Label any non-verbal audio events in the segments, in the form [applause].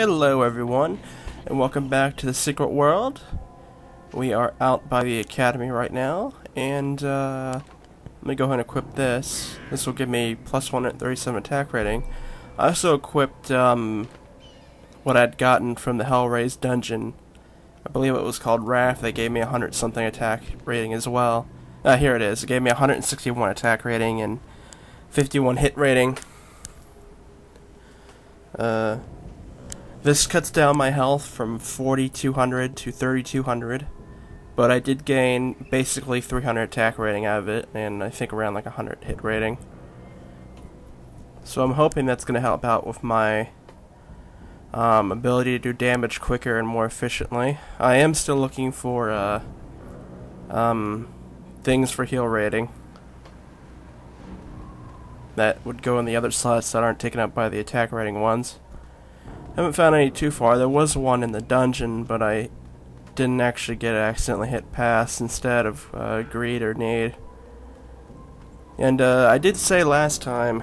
Hello, everyone, and welcome back to the Secret World. We are out by the Academy right now, and uh, let me go ahead and equip this. This will give me plus 137 attack rating. I also equipped um, what I'd gotten from the Hell Raised dungeon. I believe it was called Wrath. They gave me 100 something attack rating as well. Uh, here it is. It gave me 161 attack rating and 51 hit rating. Uh, this cuts down my health from 4200 to 3200, but I did gain basically 300 attack rating out of it, and I think around like 100 hit rating. So I'm hoping that's going to help out with my um, ability to do damage quicker and more efficiently. I am still looking for uh, um, things for heal rating that would go in the other slots that aren't taken up by the attack rating ones. Haven't found any too far. There was one in the dungeon, but I didn't actually get it. I accidentally hit pass instead of uh, greed or need. And uh, I did say last time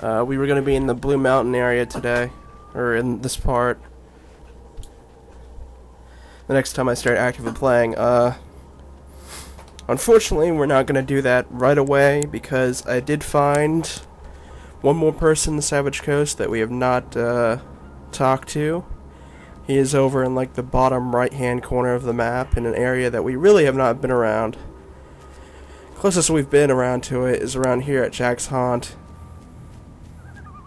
uh, we were going to be in the Blue Mountain area today, or in this part. The next time I start actively playing. Uh, unfortunately, we're not going to do that right away because I did find one more person in the Savage Coast that we have not uh, talked to. He is over in like the bottom right hand corner of the map in an area that we really have not been around. Closest we've been around to it is around here at Jack's Haunt.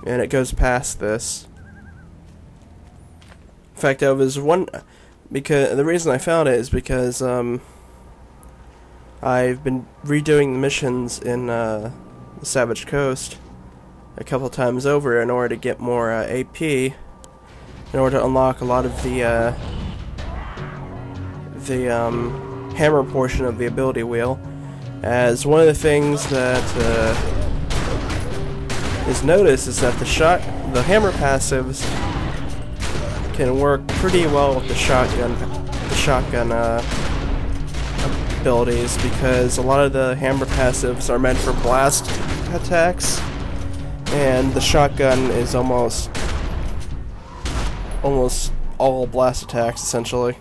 And it goes past this. In fact, I was one because the reason I found it is because um, I've been redoing the missions in uh, the Savage Coast a couple times over in order to get more uh, AP, in order to unlock a lot of the uh, the um, hammer portion of the ability wheel. As one of the things that uh, is noticed is that the shot, the hammer passives can work pretty well with the shotgun, the shotgun uh, abilities because a lot of the hammer passives are meant for blast attacks and the shotgun is almost almost all blast attacks essentially.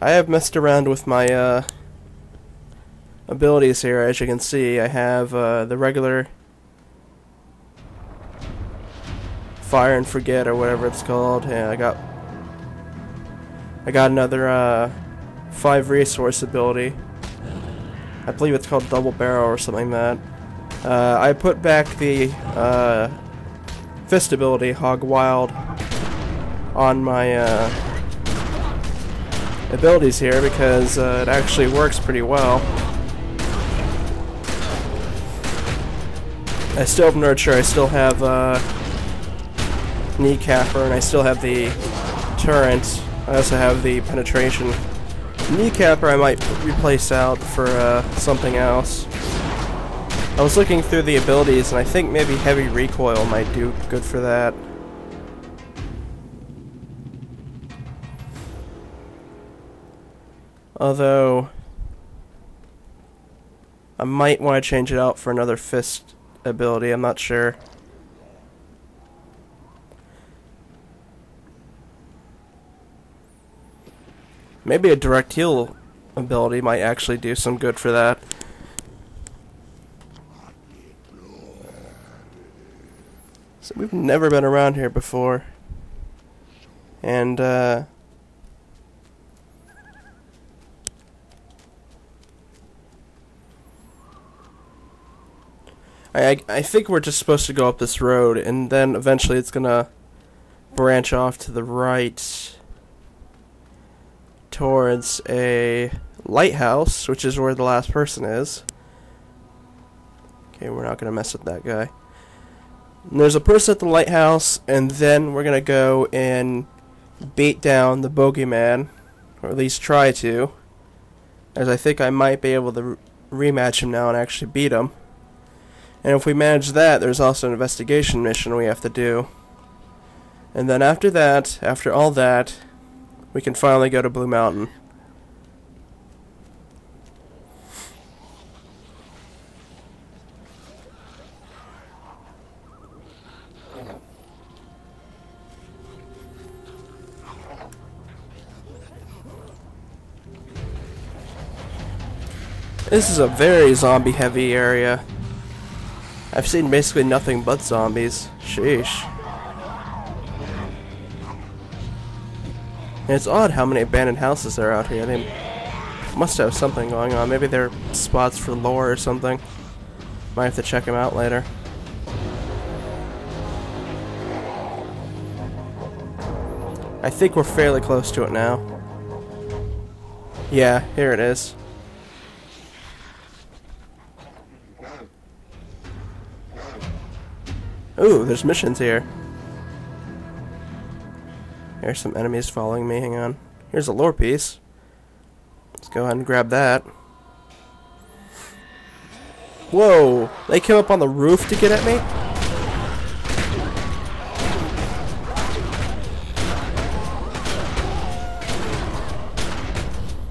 I have messed around with my uh, abilities here as you can see. I have uh, the regular fire and forget or whatever it's called and I got I got another uh, five resource ability. I believe it's called double barrel or something like that. Uh, I put back the uh, fist ability, Hog Wild, on my uh, abilities here because uh, it actually works pretty well. I still have Nurture, I still have uh, Kneecapper, and I still have the Turret. I also have the Penetration. Kneecapper I might replace out for uh, something else. I was looking through the abilities, and I think maybe Heavy Recoil might do good for that. Although, I might want to change it out for another Fist ability, I'm not sure. Maybe a direct heal ability might actually do some good for that. We've never been around here before. And, uh... I, I think we're just supposed to go up this road, and then eventually it's gonna branch off to the right towards a lighthouse, which is where the last person is. Okay, we're not gonna mess with that guy. There's a person at the lighthouse, and then we're gonna go and beat down the bogeyman, or at least try to, as I think I might be able to rematch him now and actually beat him. And if we manage that, there's also an investigation mission we have to do. And then after that, after all that, we can finally go to Blue Mountain. This is a very zombie heavy area. I've seen basically nothing but zombies. Sheesh. And it's odd how many abandoned houses there are out here. They must have something going on. Maybe they're spots for lore or something. Might have to check them out later. I think we're fairly close to it now. Yeah, here it is. Ooh, there's missions here. There's some enemies following me, hang on. Here's a lore piece. Let's go ahead and grab that. Whoa! They came up on the roof to get at me?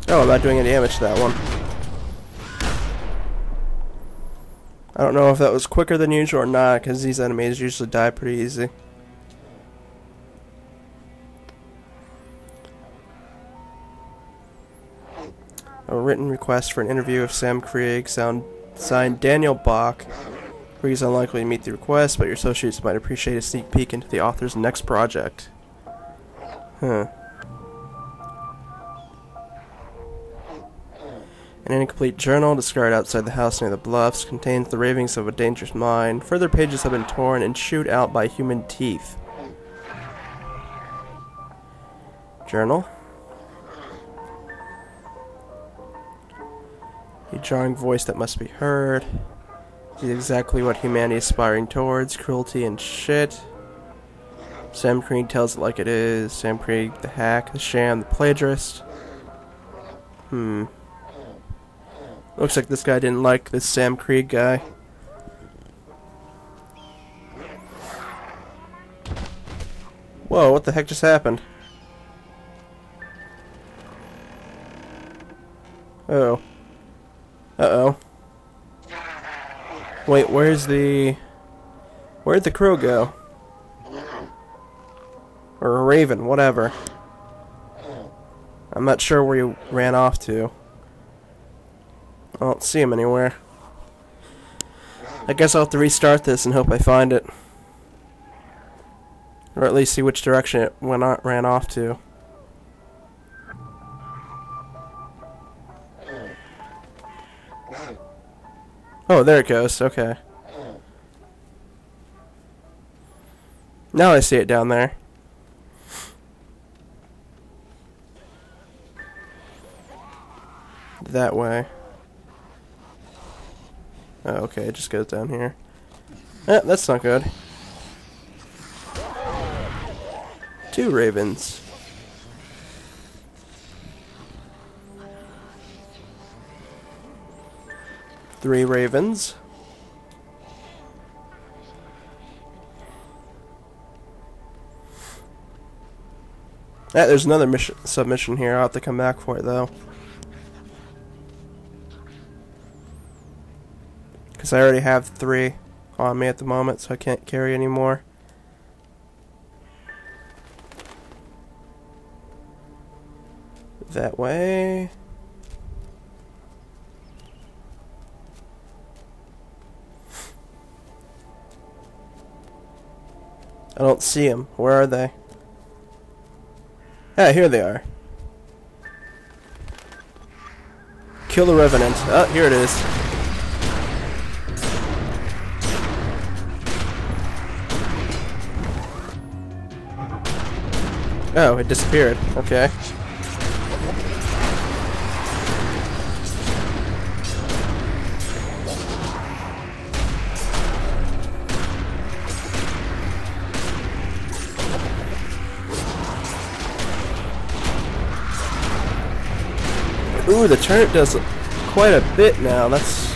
Oh, I'm not doing any damage to that one. I don't know if that was quicker than usual or not, because these enemies usually die pretty easy. A written request for an interview of Sam Krieg, sound signed Daniel Bach. Krieg is unlikely to meet the request, but your associates might appreciate a sneak peek into the author's next project. Huh. An incomplete journal discarded outside the house near the bluffs contains the ravings of a dangerous mind. Further pages have been torn and chewed out by human teeth. Journal. A jarring voice that must be heard. Is exactly what humanity is aspiring towards cruelty and shit. Sam Krieg tells it like it is. Sam Krieg, the hack, the sham, the plagiarist. Hmm. Looks like this guy didn't like this Sam Krieg guy. Whoa, what the heck just happened? Uh oh. Uh-oh. Wait, where's the... Where'd the crow go? Or a raven, whatever. I'm not sure where you ran off to. I don't see him anywhere. I guess I'll have to restart this and hope I find it. Or at least see which direction it went ran off to. Oh, there it goes. Okay. Now I see it down there. That way. Oh, okay, it just goes down here. Eh, that's not good. Two ravens. Three ravens. Ah, there's another mission submission here. I'll have to come back for it though. Because I already have three on me at the moment, so I can't carry any more. That way. I don't see them. Where are they? Ah, here they are. Kill the Revenant. Oh, here it is. Oh, it disappeared. Okay. Ooh, the turret does quite a bit now. That's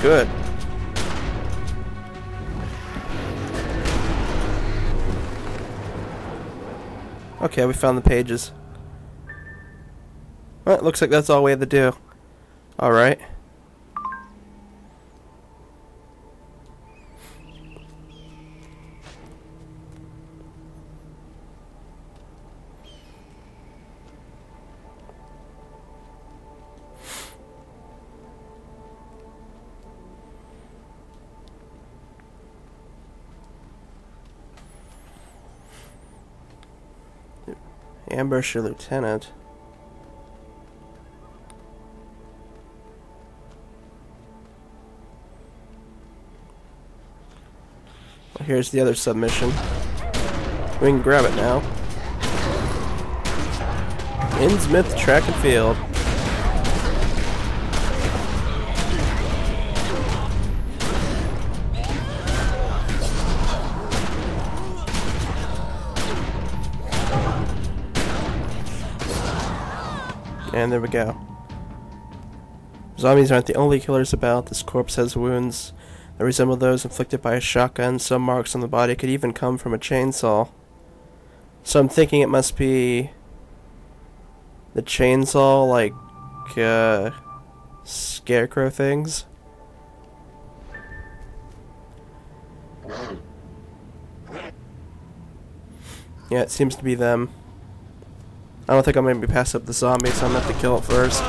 good. Okay, we found the pages. Well, it looks like that's all we had to do. Alright. Ambush your lieutenant. Well, here's the other submission. We can grab it now. Innsmouth Track and Field. And there we go. Zombies aren't the only killers about. This corpse has wounds that resemble those inflicted by a shotgun. Some marks on the body could even come from a chainsaw. So I'm thinking it must be the chainsaw, like, uh, scarecrow things. Yeah, it seems to be them. I don't think I'm going to be pass up the zombie, so I'm going to have to kill it first. I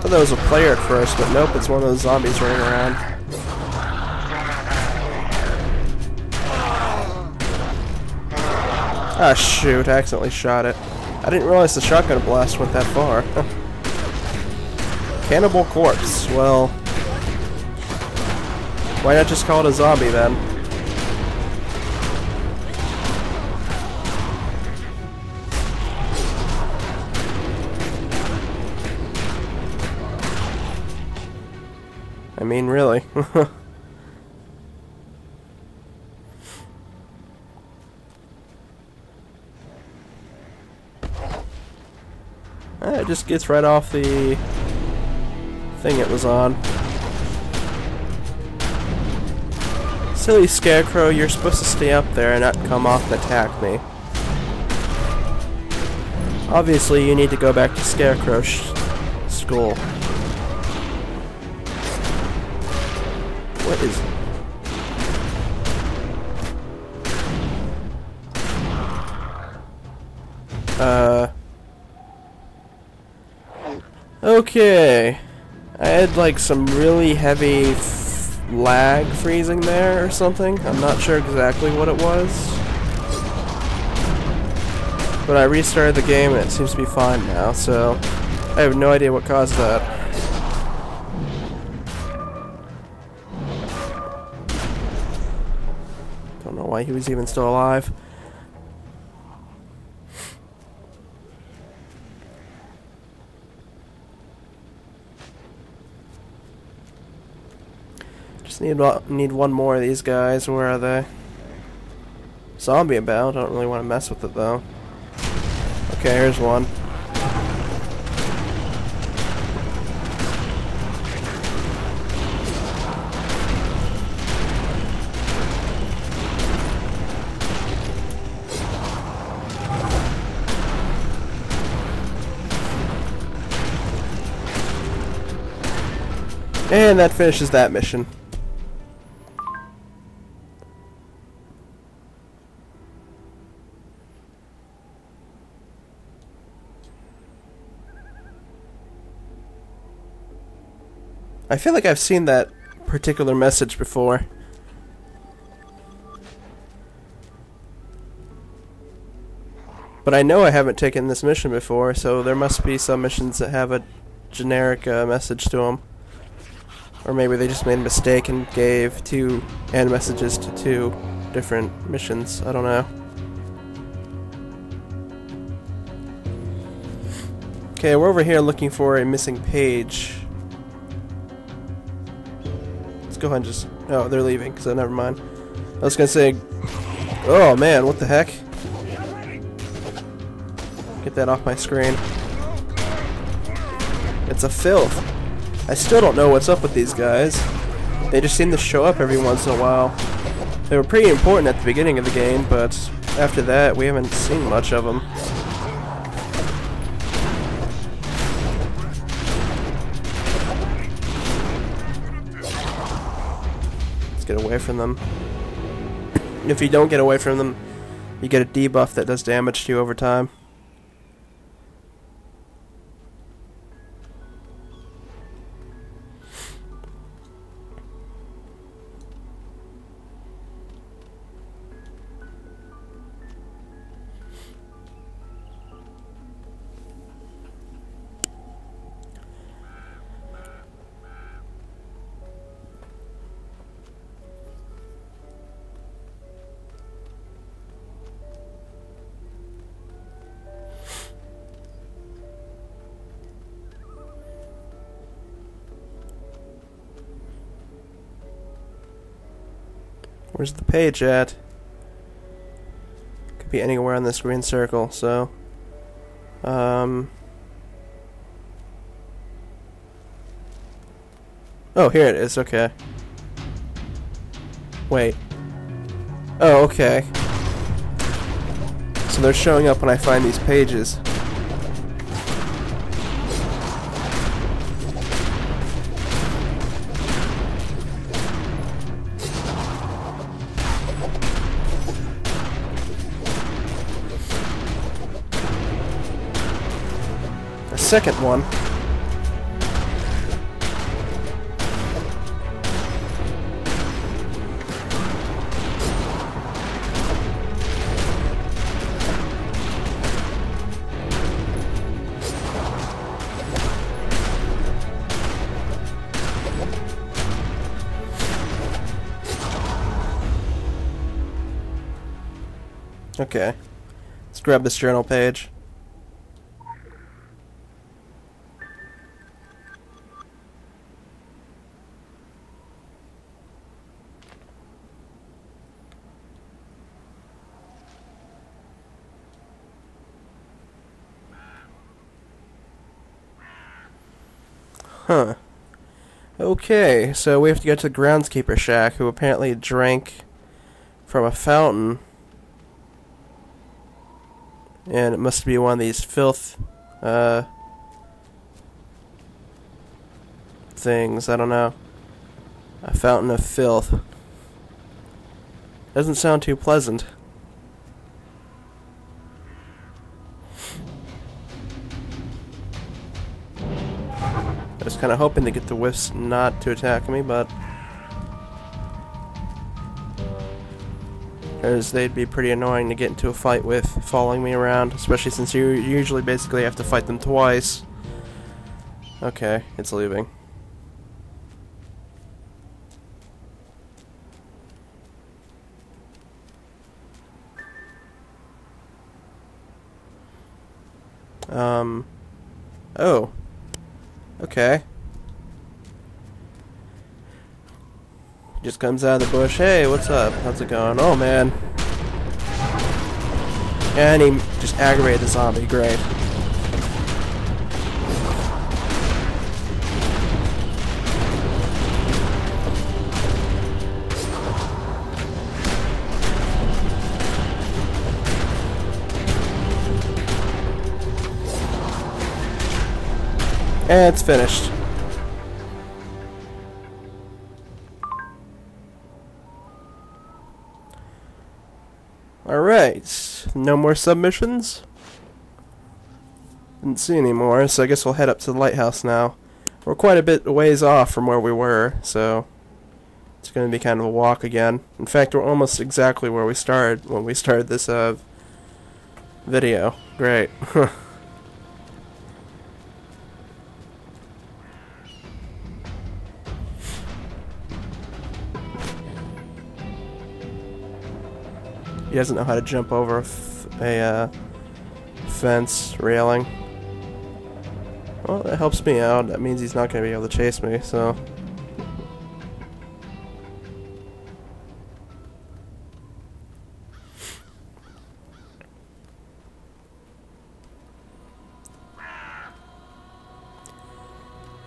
thought that was a player at first, but nope, it's one of those zombies running around. Ah shoot, I accidentally shot it. I didn't realize the shotgun blast went that far. [laughs] Cannibal corpse, well... Why not just call it a zombie then? I mean, really. [laughs] it just gets right off the thing it was on. Silly Scarecrow, you're supposed to stay up there and not come off and attack me. Obviously, you need to go back to Scarecrow school. What is... Uh... Okay. I had like some really heavy lag freezing there or something. I'm not sure exactly what it was. But I restarted the game and it seems to be fine now, so I have no idea what caused that. Don't know why he was even still alive. Just need need one more of these guys. Where are they? Zombie about. I don't really want to mess with it though. Okay, here's one. And that finishes that mission. I feel like I've seen that particular message before. But I know I haven't taken this mission before, so there must be some missions that have a generic uh, message to them. Or maybe they just made a mistake and gave two end messages to two different missions. I don't know. Okay, we're over here looking for a missing page. Let's go ahead and just... Oh, they're leaving, so uh, never mind. I was gonna say... Oh man, what the heck? Get that off my screen. It's a filth. I still don't know what's up with these guys. They just seem to show up every once in a while. They were pretty important at the beginning of the game, but after that, we haven't seen much of them. Get away from them. If you don't get away from them, you get a debuff that does damage to you over time. Where's the page at? Could be anywhere on this green circle, so... Um... Oh, here it is, okay. Wait. Oh, okay. So they're showing up when I find these pages. Second one. Okay. Let's grab this journal page. Huh. Okay, so we have to go to the groundskeeper shack, who apparently drank from a fountain. And it must be one of these filth, uh, things, I don't know. A fountain of filth. Doesn't sound too pleasant. Was kind of hoping to get the wisps not to attack me, but... Because they'd be pretty annoying to get into a fight with, following me around, especially since you usually basically have to fight them twice. Okay, it's leaving. Um... Oh. Okay. Just comes out of the bush. Hey, what's up? How's it going? Oh, man. And he just aggravated the zombie. Great. It's finished. Alright, no more submissions? Didn't see any more, so I guess we'll head up to the lighthouse now. We're quite a bit ways off from where we were, so it's going to be kind of a walk again. In fact, we're almost exactly where we started when we started this uh, video. Great. [laughs] He doesn't know how to jump over a, uh, fence railing. Well, that helps me out. That means he's not going to be able to chase me, so...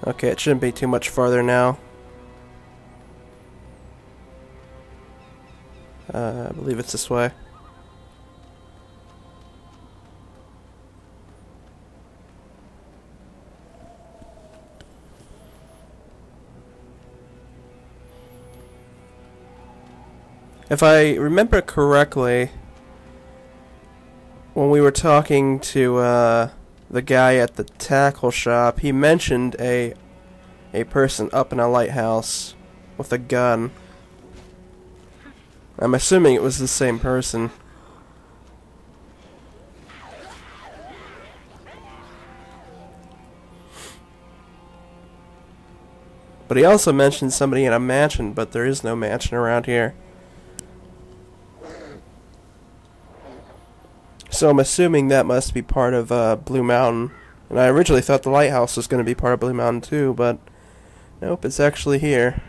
Okay, it shouldn't be too much farther now. Uh, I believe it's this way. If I remember correctly, when we were talking to uh, the guy at the tackle shop, he mentioned a a person up in a lighthouse with a gun. I'm assuming it was the same person. But he also mentioned somebody in a mansion, but there is no mansion around here. So I'm assuming that must be part of uh, Blue Mountain. And I originally thought the lighthouse was going to be part of Blue Mountain too, but nope, it's actually here.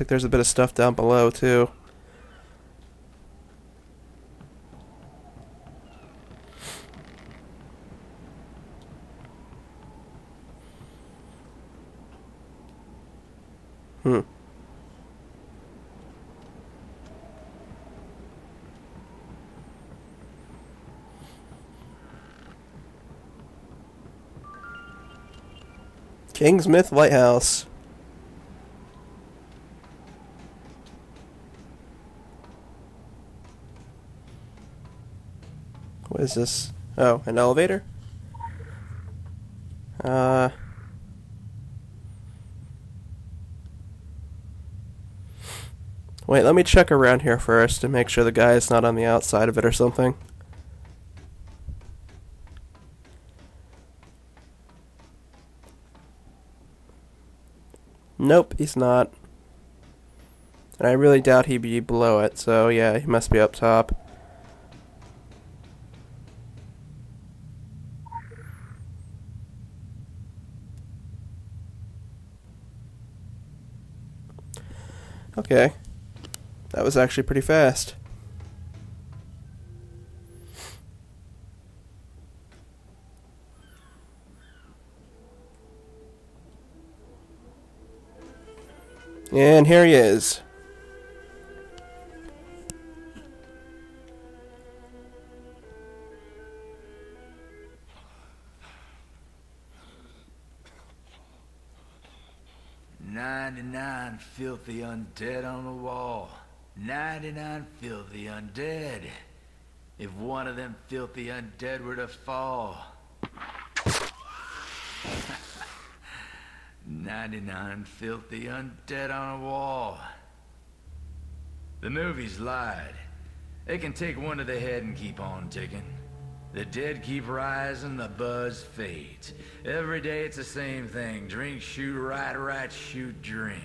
Like there's a bit of stuff down below too. Hmm. Kingsmith Lighthouse. Is this? Oh, an elevator? Uh. Wait, let me check around here first to make sure the guy is not on the outside of it or something. Nope, he's not. And I really doubt he'd be below it, so yeah, he must be up top. Okay. That was actually pretty fast. And here he is. Ninety-nine filthy undead on the wall. Ninety-nine filthy undead. If one of them filthy undead were to fall... [laughs] 99 filthy undead on a wall. The movies lied. They can take one to the head and keep on ticking. The dead keep rising, the buzz fades. Every day it's the same thing. Drink, shoot, ride, ride, shoot, drink.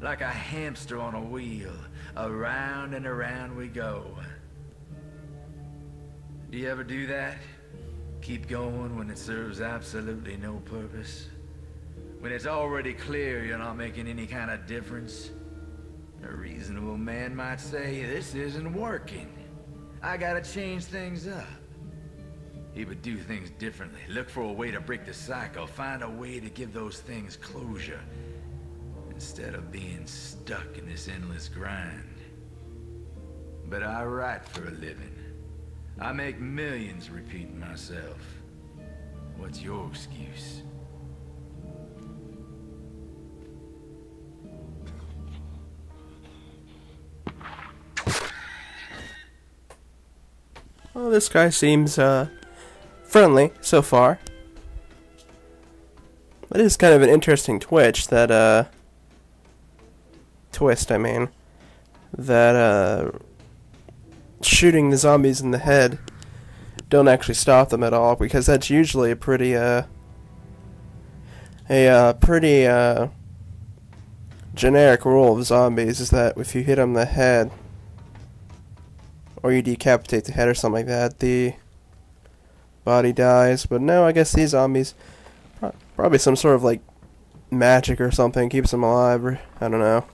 Like a hamster on a wheel. Around and around we go. Do you ever do that? Keep going when it serves absolutely no purpose? When it's already clear you're not making any kind of difference? A reasonable man might say, this isn't working. I gotta change things up. He would do things differently. Look for a way to break the cycle. Find a way to give those things closure. Instead of being stuck in this endless grind. But I write for a living. I make millions repeating myself. What's your excuse? Well, this guy seems uh, friendly so far. It is kind of an interesting twitch that uh twist, I mean, that uh shooting the zombies in the head don't actually stop them at all because that's usually a pretty uh a uh, pretty uh generic rule of zombies is that if you hit them in the head or you decapitate the head or something like that, the body dies. But no, I guess these zombies, probably some sort of like magic or something keeps them alive. I don't know.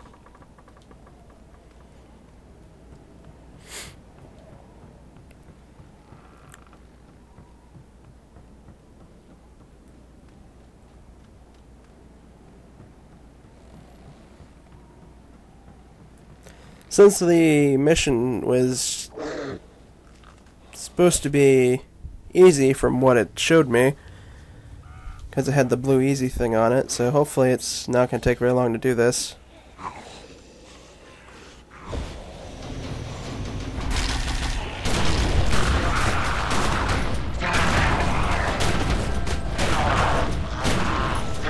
Since the mission was supposed to be easy from what it showed me, because it had the blue easy thing on it, so hopefully it's not going to take very long to do this.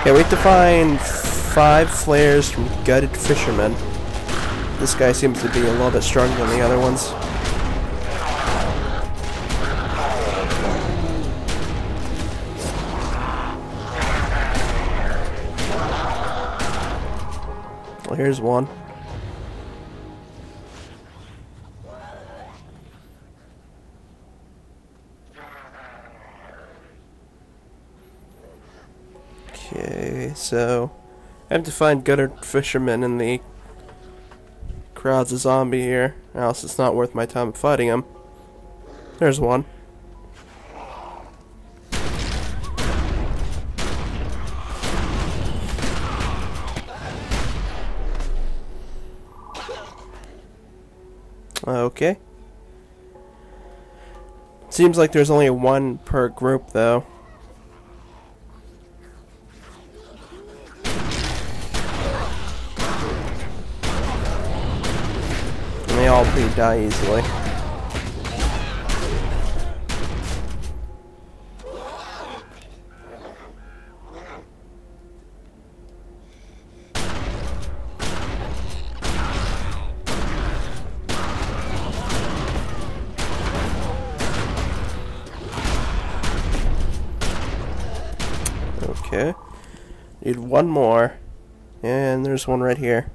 Okay, we have to find five flares from Gutted Fishermen. This guy seems to be a little bit stronger than the other ones. Well, here's one. Okay, so I have to find gutted fishermen in the crowd's a zombie here, or else it's not worth my time fighting them. There's one. Uh, okay. Seems like there's only one per group, though. And they all pretty die easily. Okay. Need one more. And there's one right here.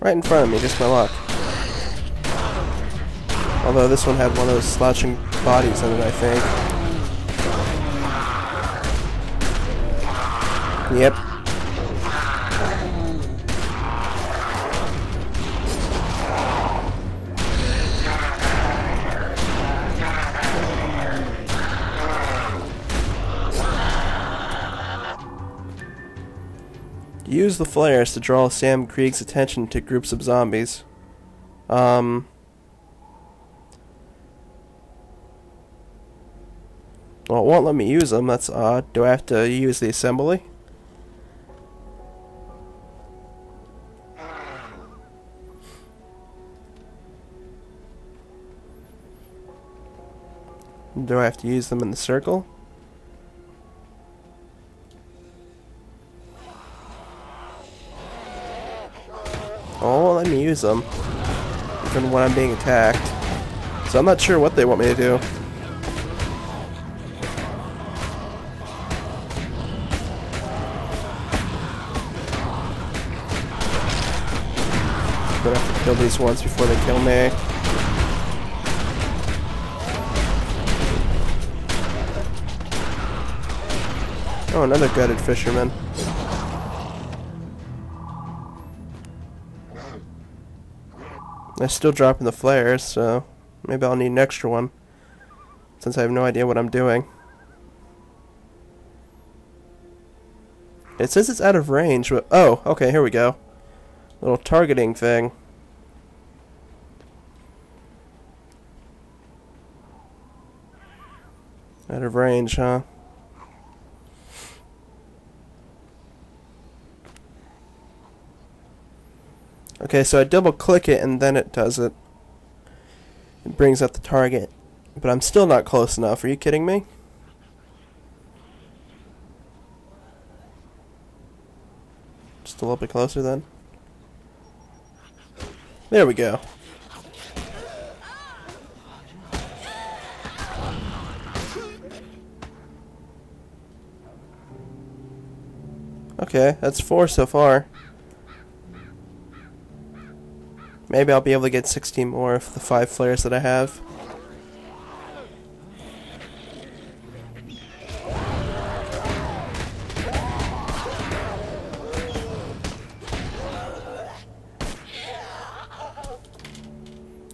Right in front of me, just my luck. Although this one had one of those slouching bodies in it, I think. Yep. Use the flares to draw Sam Krieg's attention to groups of zombies. Um. Well, it won't let me use them. That's odd. Do I have to use the assembly? Do I have to use them in the circle? Oh, let me use them. Even when I'm being attacked. So I'm not sure what they want me to do. Gonna have to kill these ones before they kill me. Oh, another gutted fisherman. I'm still dropping the flares, so maybe I'll need an extra one. Since I have no idea what I'm doing. It says it's out of range, but... Oh, okay, here we go. Little targeting thing. Out of range, huh? Okay, so I double click it and then it does it. It brings up the target. But I'm still not close enough. Are you kidding me? Just a little bit closer then. There we go. Okay, that's four so far. Maybe I'll be able to get 16 more of the 5 flares that I have.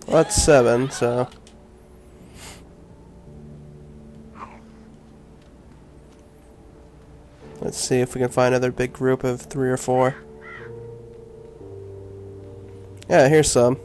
Well, that's 7, so... Let's see if we can find another big group of 3 or 4. Yeah, here's some.